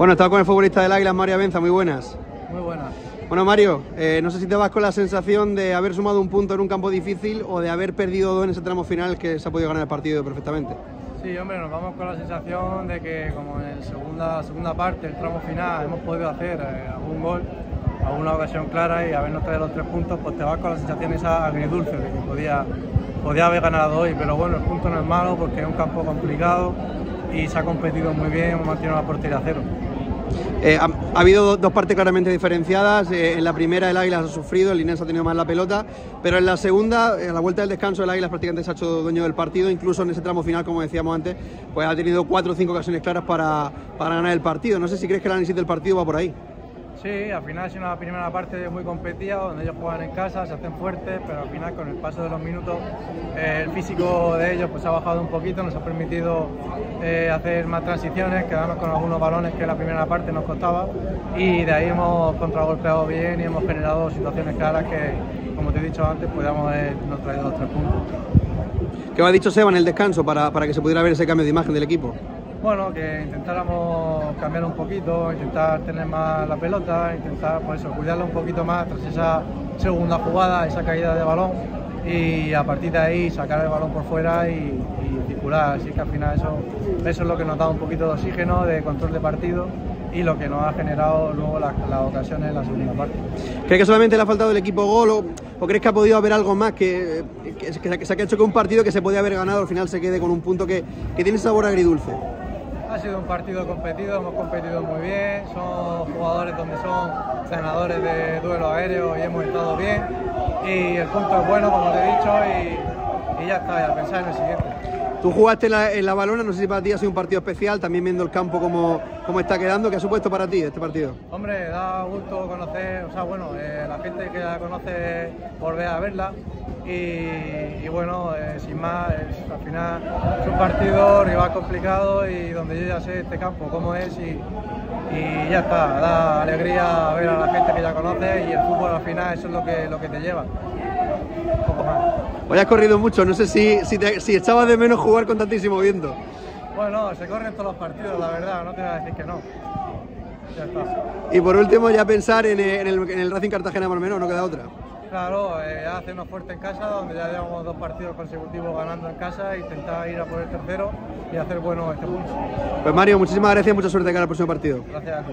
Bueno, estaba con el futbolista del Águila, Mario Benza, muy buenas. Muy buenas. Bueno, Mario, eh, no sé si te vas con la sensación de haber sumado un punto en un campo difícil o de haber perdido dos en ese tramo final que se ha podido ganar el partido perfectamente. Sí, hombre, nos vamos con la sensación de que como en la segunda, segunda parte, el tramo final, hemos podido hacer eh, algún gol, alguna ocasión clara y habernos traído los tres puntos, pues te vas con la sensación esa agridulce de que podía, podía haber ganado hoy. Pero bueno, el punto no es malo porque es un campo complicado y se ha competido muy bien, hemos mantenido la portería a cero. Eh, ha, habido dos partes claramente diferenciadas. Eh, en la primera el Águila ha sufrido, el Inés ha tenido más la pelota, pero en la segunda, a la vuelta del descanso, el Águila prácticamente se ha hecho dueño del partido, incluso en ese tramo final, como decíamos antes, pues ha tenido cuatro o cinco ocasiones claras para, para ganar el partido. No sé si crees que el análisis del partido va por ahí. Sí, al final ha sido una primera parte muy competida, donde ellos juegan en casa, se hacen fuertes, pero al final con el paso de los minutos eh, el físico de ellos pues ha bajado un poquito, nos ha permitido eh, hacer más transiciones, quedarnos con algunos balones que la primera parte nos costaba y de ahí hemos contragolpeado bien y hemos generado situaciones claras que, como te he dicho antes, podíamos habernos traído los tres puntos. ¿Qué ha dicho Seba en el descanso para, para que se pudiera ver ese cambio de imagen del equipo? Bueno, que intentáramos cambiar un poquito, intentar tener más la pelota, intentar pues eso, cuidarla un poquito más tras esa segunda jugada, esa caída de balón y a partir de ahí sacar el balón por fuera y, circular. Así que al final eso, eso es lo que nos da un poquito de oxígeno, de control de partido y lo que nos ha generado luego las, ocasiones en la segunda parte. ¿Crees que solamente le ha faltado el equipo gol o, crees que ha podido haber algo más que, que, se ha hecho que un partido que se podía haber ganado al final se quede con un punto que, que tiene sabor agridulce? Ha sido un partido competido, hemos competido muy bien, son jugadores donde son ganadores de duelo aéreo y hemos estado bien. Y el punto es bueno, como te he dicho, y, ya está, y a pensar en el siguiente. Tú jugaste en la, balona, no sé si para ti ha sido un partido especial, también viendo el campo cómo, cómo está quedando. ¿Qué ha supuesto para ti este partido? Hombre, da gusto conocer, o sea, bueno, eh, la gente que la conoce volver a verla y, bueno, eh, sin más, al final es un partido rival complicado y donde yo ya sé este campo cómo es y, ya está, da alegría ver a la gente que ya conoce y el fútbol al final eso es lo que, lo que te lleva. Un poco más. Hoy has corrido mucho, no sé si, si, echabas de menos jugar con tantísimo viento. Bueno, se corren todos los partidos, la verdad, no te voy a decir que no. Ya está. Y por último, ya pensar en el, en el Racing Cartagena por menos, no queda otra. Claro, eh, hacernos fuerte en casa, donde ya llevamos dos partidos consecutivos ganando en casa, intentar ir a por el tercero y hacer bueno este punto. Pues Mario, muchísimas gracias y mucha suerte cara al próximo partido. Gracias a ti.